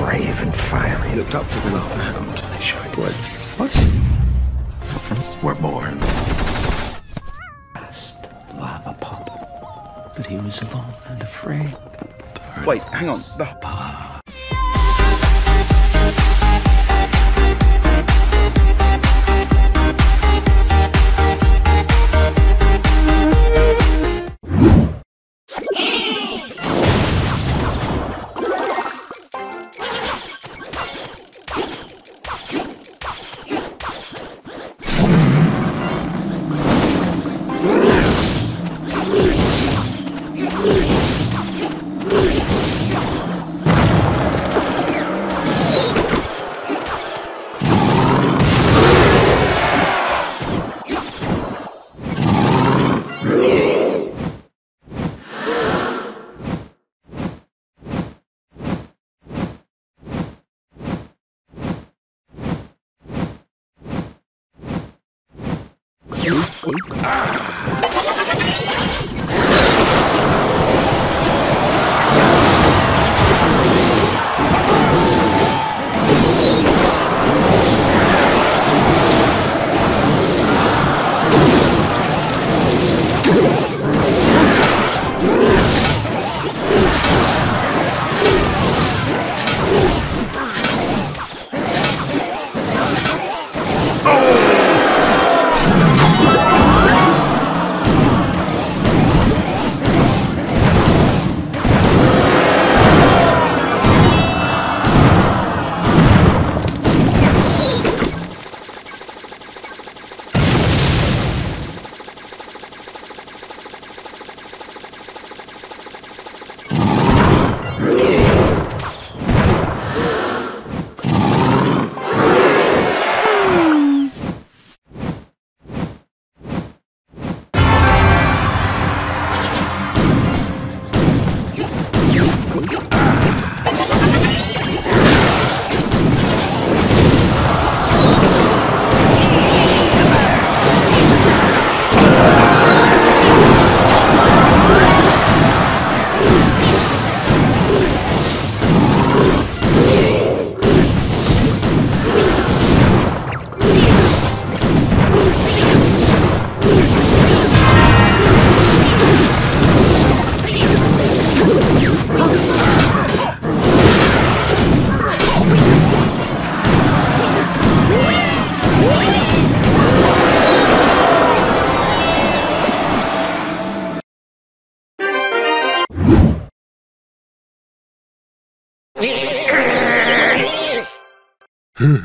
brave and fiery. He looked up to the lava hound he showed blood. What? We're born. Last lava pop. But he was alone and afraid. Wait, hang on. The Ah!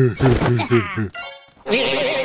yeah.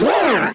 Yeah.